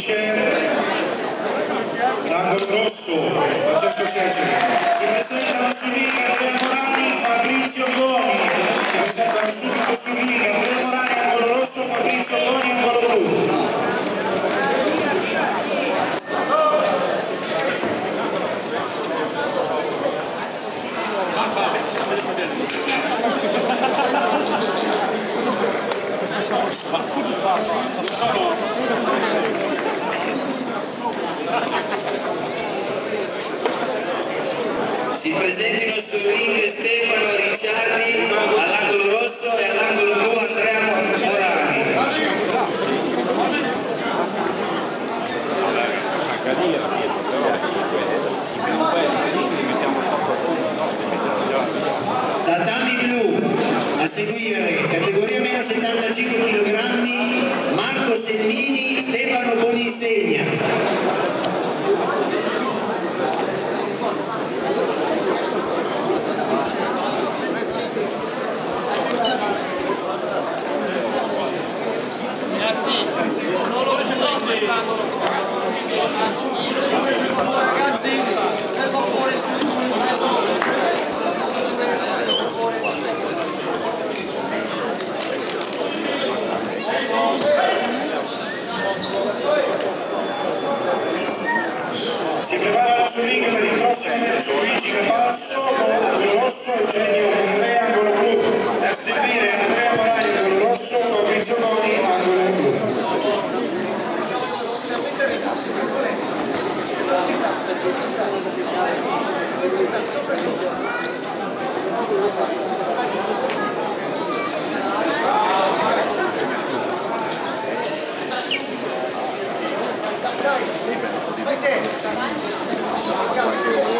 vince l'angolo rosso Francesco Cecchi si presentano su ring Andrea Morani Fabrizio Goni. Si presentano subito su ring Andrea Morani angolo rosso Fabrizio Goni angolo blu Si presentino sul ring Stefano Ricciardi all'angolo rosso e all'angolo blu Andrea Morani. Tatami blu, a seguire categoria meno 75 kg Marco Sellini, Stefano Boninsegna. si preparano sul ring per il match Luigi Capalso con angolo rosso Eugenio Andrea angolo blu e a seguire Andrea Morani angolo rosso Fabrizio Goni angolo blu Prego,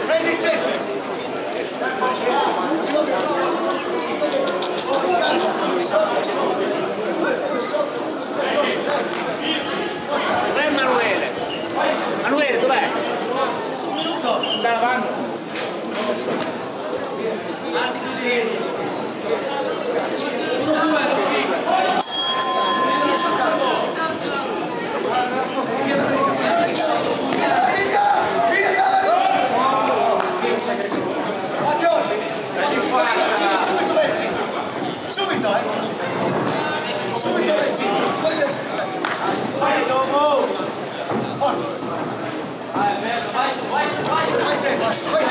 Super Dead 18. Play this. Fight, don't move. Fight, man. Fight, fight, fight. Fight,